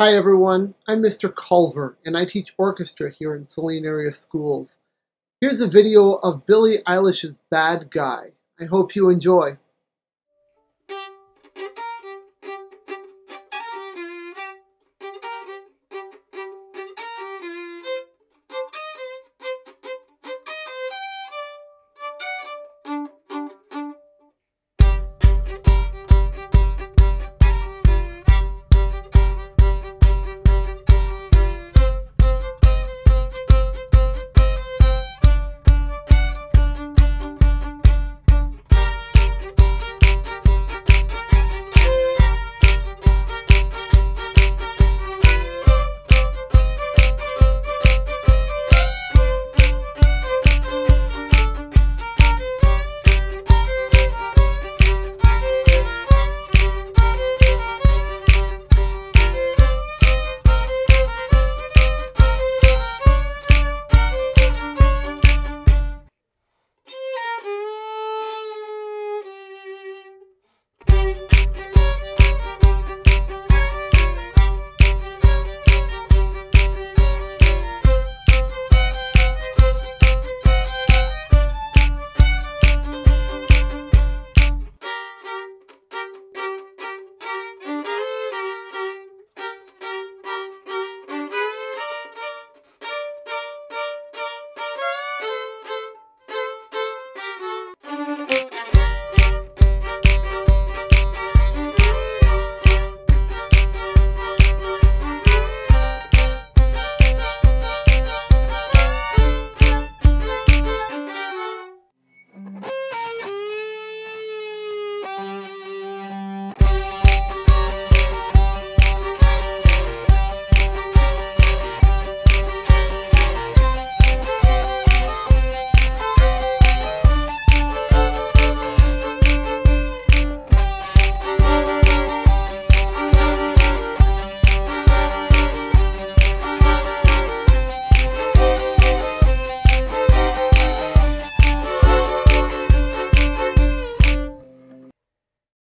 Hi everyone, I'm Mr. Culver and I teach orchestra here in Saline Area Schools. Here's a video of Billie Eilish's Bad Guy. I hope you enjoy.